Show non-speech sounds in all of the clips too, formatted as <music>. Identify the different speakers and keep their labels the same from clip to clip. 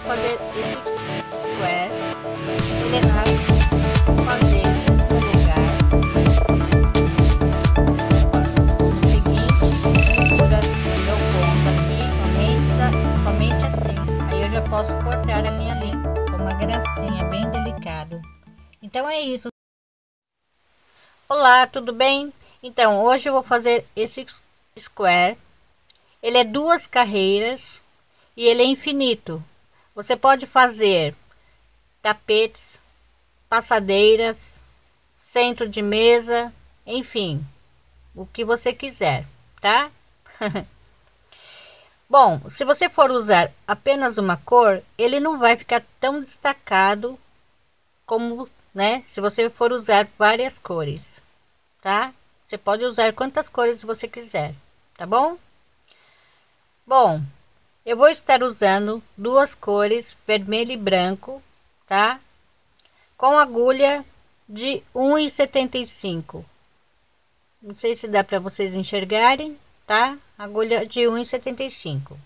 Speaker 1: fazer esse square, ele é fazer somente, assim. Aí eu já posso cortar a minha linha com uma gracinha, bem delicado. Então é isso. Olá, tudo bem? Então, hoje eu vou fazer esse square. Ele é duas carreiras e ele é infinito. Você pode fazer tapetes, passadeiras, centro de mesa, enfim, o que você quiser, tá? <laughs> Bom, se você for usar apenas uma cor, ele não vai ficar tão destacado como, né, se você for usar várias cores, tá? Você pode usar quantas cores você quiser, tá bom? Bom, eu vou estar usando duas cores, vermelho e branco, tá? Com agulha de 1,75. Não sei se dá para vocês enxergarem, tá? Agulha de 1,75.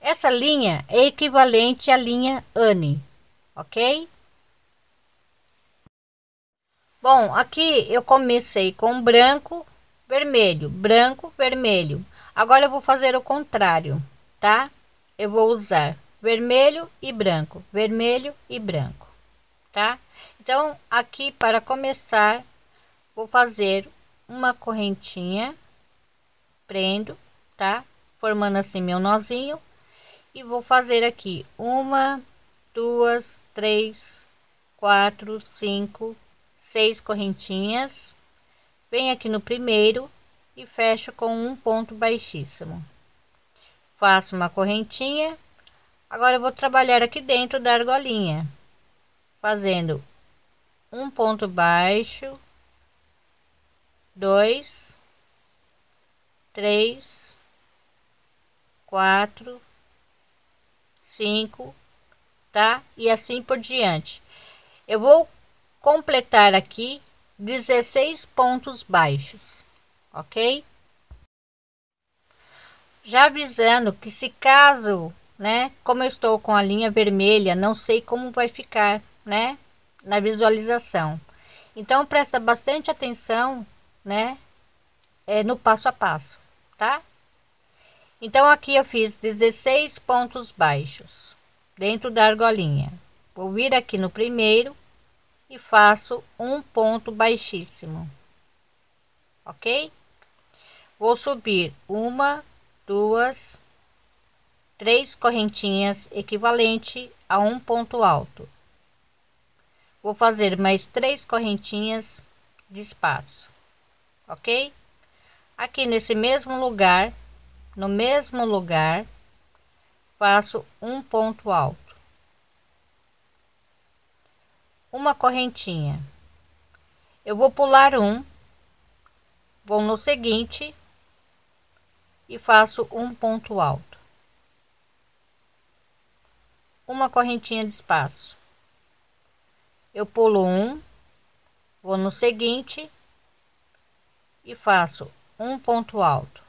Speaker 1: Essa linha é equivalente à linha Anne, ok? Bom, aqui eu comecei com branco, vermelho, branco, vermelho. Agora eu vou fazer o contrário, tá? Eu vou usar vermelho e branco, vermelho e branco, tá? Então, aqui para começar, vou fazer uma correntinha, prendo, tá? Formando assim meu nozinho e vou fazer aqui uma, duas, três, quatro, cinco, seis correntinhas, venho aqui no primeiro e fecho com um ponto baixíssimo. Faço uma correntinha, agora eu vou trabalhar aqui dentro da argolinha, fazendo um ponto baixo, dois, três, quatro, cinco, tá? E assim por diante. Eu vou completar aqui 16 pontos baixos, ok? Já avisando que se caso, né, como eu estou com a linha vermelha, não sei como vai ficar, né, na visualização. Então presta bastante atenção, né, é, no passo a passo, tá? Então aqui eu fiz 16 pontos baixos dentro da argolinha. Vou vir aqui no primeiro e faço um ponto baixíssimo, ok? Vou subir uma, duas, três correntinhas equivalente a um ponto alto. Vou fazer mais três correntinhas de espaço, ok? Aqui nesse mesmo lugar, no mesmo lugar, faço um ponto alto. uma correntinha. Eu vou pular um, vou no seguinte e faço um ponto alto. Uma correntinha de espaço. Eu pulo um, vou no seguinte e faço um ponto alto.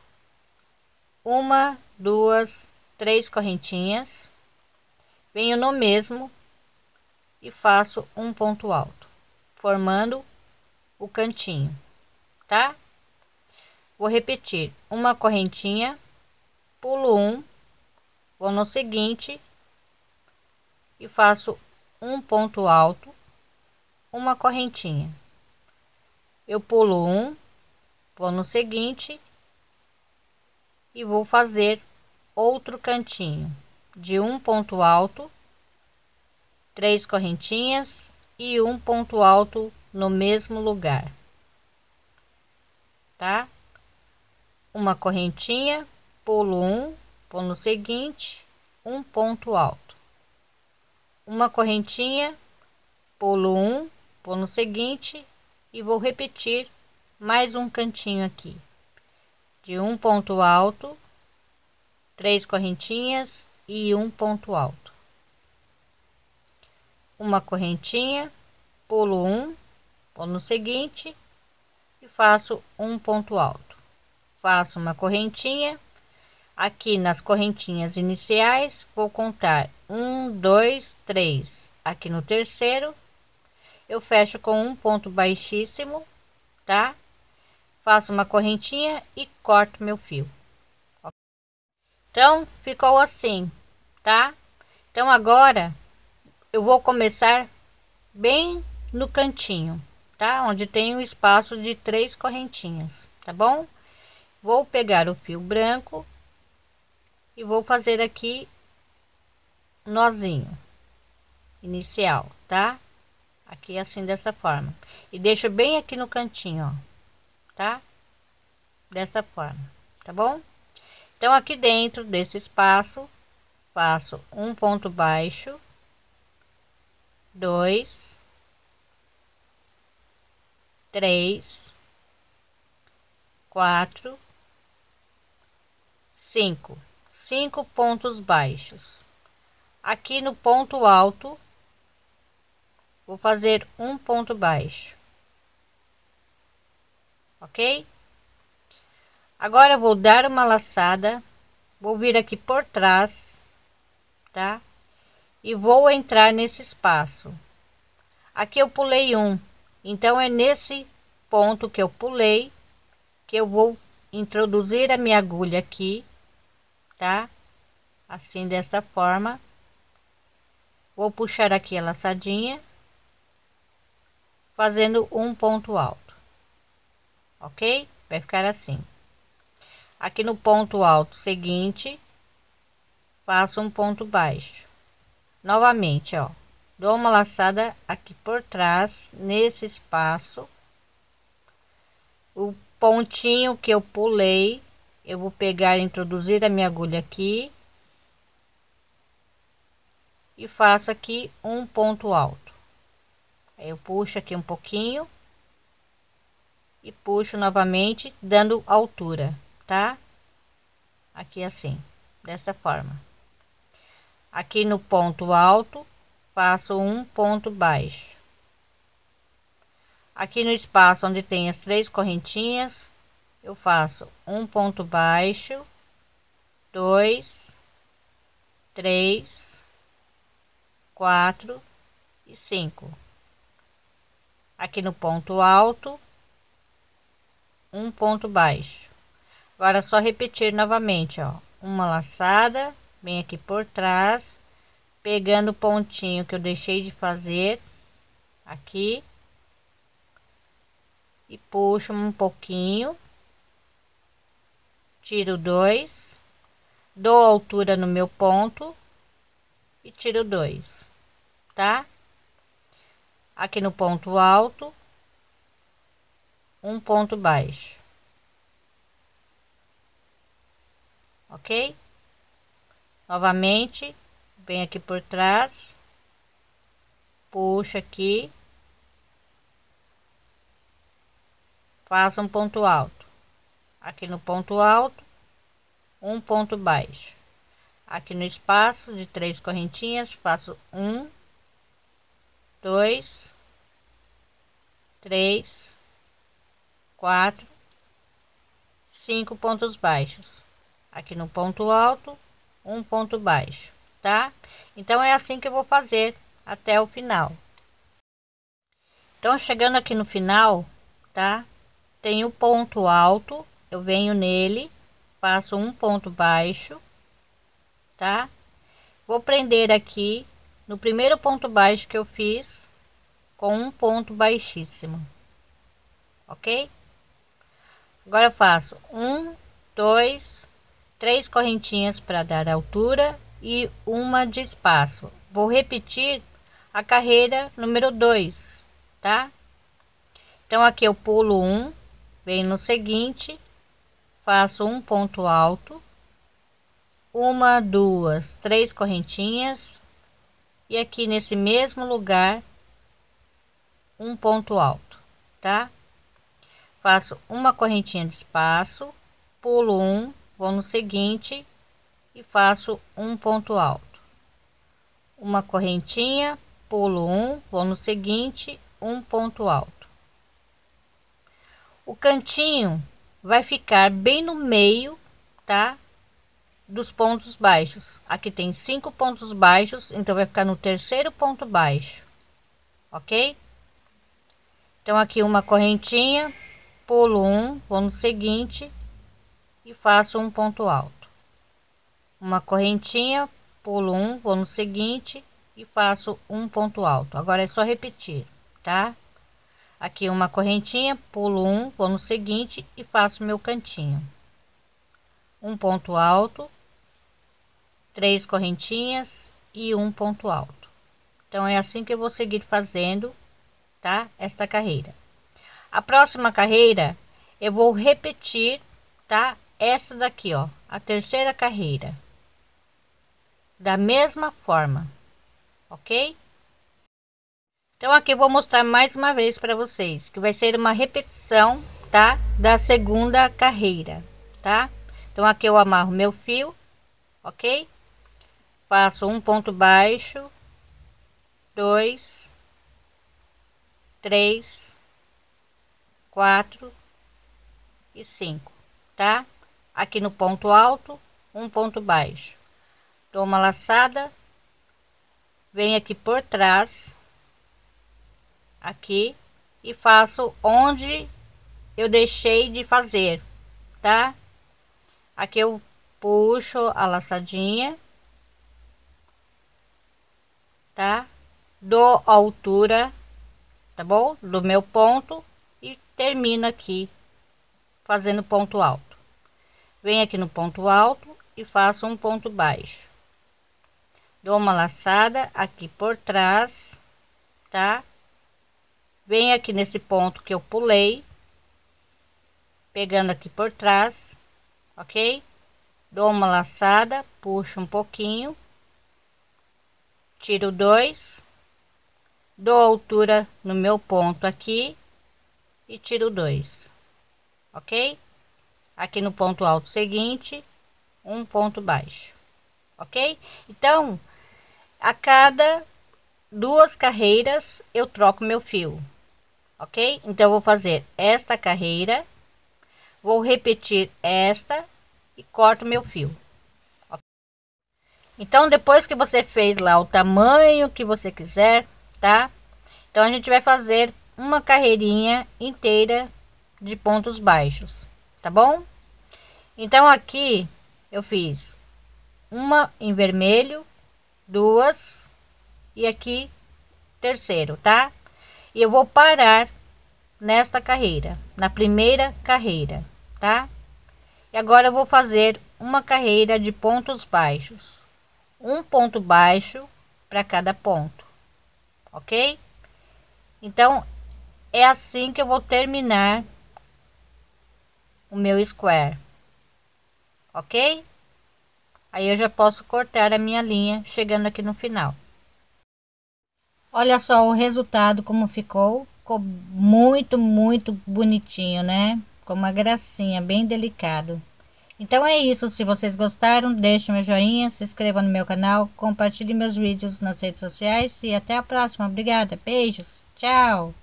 Speaker 1: Uma, duas, três correntinhas. Venho no mesmo e faço um ponto alto, formando o cantinho, tá? Vou repetir. Uma correntinha, pulo um, vou no seguinte. E faço um ponto alto, uma correntinha. Eu pulo um, vou no seguinte. E vou fazer outro cantinho. De um ponto alto. Três correntinhas. E um ponto alto no mesmo lugar, tá? Uma correntinha, pulo um, no seguinte, um ponto alto. Uma correntinha, pulo um, no seguinte e vou repetir mais um cantinho aqui de um ponto alto, três correntinhas e um ponto alto uma correntinha, pulo um, no seguinte e faço um ponto alto. Faço uma correntinha, aqui nas correntinhas iniciais vou contar um dois três. Aqui no terceiro eu fecho com um ponto baixíssimo tá? Faço uma correntinha e corto meu fio. Então ficou assim tá? Então agora eu vou começar bem no cantinho tá? Onde tem um espaço de três correntinhas tá bom vou pegar o fio branco e vou fazer aqui nozinho inicial, tá? Aqui assim dessa forma. E deixo bem aqui no cantinho, ó, tá? Dessa forma, tá bom? Então aqui dentro desse espaço, faço um ponto baixo, dois, três, quatro, cinco cinco pontos baixos. Aqui no ponto alto, vou fazer um ponto baixo. Ok? Agora vou dar uma laçada, vou vir aqui por trás, tá? E vou entrar nesse espaço. Aqui eu pulei um, então é nesse ponto que eu pulei que eu vou introduzir a minha agulha aqui tá? Assim, desta forma. Vou puxar aqui a laçadinha, fazendo um ponto alto, ok? Vai ficar assim. Aqui no ponto alto seguinte, faço um ponto baixo. Novamente, ó, dou uma laçada aqui por trás, nesse espaço. O pontinho que eu pulei, eu vou pegar introduzir a minha agulha aqui e faço aqui um ponto alto. Eu puxo aqui um pouquinho e puxo novamente dando altura tá? Aqui assim dessa forma. Aqui no ponto alto faço um ponto baixo. Aqui no espaço onde tem as três correntinhas eu faço um ponto baixo, dois, três, quatro e cinco. Aqui no ponto alto, um ponto baixo. Agora é só repetir novamente, ó, uma laçada, bem aqui por trás, pegando o pontinho que eu deixei de fazer aqui e puxo um pouquinho tiro dois, dou altura no meu ponto e tiro dois, tá? Aqui no ponto alto, um ponto baixo, ok? Novamente, vem aqui por trás, puxa aqui, faça um ponto alto aqui no ponto alto um ponto baixo. Aqui no espaço de três correntinhas faço um dois três quatro cinco pontos baixos. Aqui no ponto alto um ponto baixo tá? Então é assim que eu vou fazer até o final. Então chegando aqui no final tá? Tem o ponto alto eu venho nele, faço um ponto baixo, tá? Vou prender aqui no primeiro ponto baixo que eu fiz com um ponto baixíssimo, ok? Agora eu faço um, dois, três correntinhas para dar altura e uma de espaço. Vou repetir a carreira número dois, tá? Então aqui eu pulo um, venho no seguinte faço um ponto alto, uma, duas, três correntinhas e aqui nesse mesmo lugar um ponto alto, tá? Faço uma correntinha de espaço, pulo um, vou no seguinte e faço um ponto alto. Uma correntinha, pulo um, vou no seguinte, um ponto alto. O cantinho vai ficar bem no meio, tá? dos pontos baixos. Aqui tem cinco pontos baixos, então vai ficar no terceiro ponto baixo, ok? Então aqui uma correntinha, pulo um, vou no seguinte e faço um ponto alto. Uma correntinha, pulo um, vou no seguinte e faço um ponto alto. Agora é só repetir, tá? Aqui uma correntinha, pulo um, vou no seguinte e faço meu cantinho. Um ponto alto, três correntinhas e um ponto alto. Então é assim que eu vou seguir fazendo, tá? Esta carreira. A próxima carreira eu vou repetir, tá? Essa daqui, ó, a terceira carreira. Da mesma forma, ok? Então aqui eu vou mostrar mais uma vez para vocês que vai ser uma repetição, tá? Da segunda carreira, tá? Então aqui eu amarro meu fio, ok? faço um ponto baixo, dois, três, quatro e cinco, tá? Aqui no ponto alto, um ponto baixo. Dou uma laçada, venho aqui por trás, aqui, e faço onde eu deixei de fazer, tá? Aqui eu puxo a laçadinha tá? Dou altura, tá bom? Do meu ponto e termino aqui fazendo ponto alto. Venho aqui no ponto alto e faço um ponto baixo. Dou uma laçada aqui por trás, tá? Venho aqui nesse ponto que eu pulei, pegando aqui por trás, ok? Dou uma laçada, puxo um pouquinho tiro dois, dou altura no meu ponto aqui e tiro dois, ok? Aqui no ponto alto seguinte, um ponto baixo, ok? Então, a cada duas carreiras eu troco meu fio, ok? Então, vou fazer esta carreira, vou repetir esta e corto meu fio. Então, depois que você fez lá o tamanho que você quiser, tá? Então, a gente vai fazer uma carreirinha inteira de pontos baixos, tá bom? Então, aqui eu fiz uma em vermelho, duas e aqui terceiro, tá? E eu vou parar nesta carreira, na primeira carreira, tá? E agora eu vou fazer uma carreira de pontos baixos um ponto baixo para cada ponto, ok? Então, é assim que eu vou terminar o meu square, ok? Aí eu já posso cortar a minha linha chegando aqui no final. Olha só o resultado como ficou. Ficou muito, muito bonitinho, né? Com uma gracinha, bem delicado. Então é isso, se vocês gostaram, deixe meu joinha, se inscreva no meu canal, compartilhe meus vídeos nas redes sociais e até a próxima. Obrigada, beijos, tchau!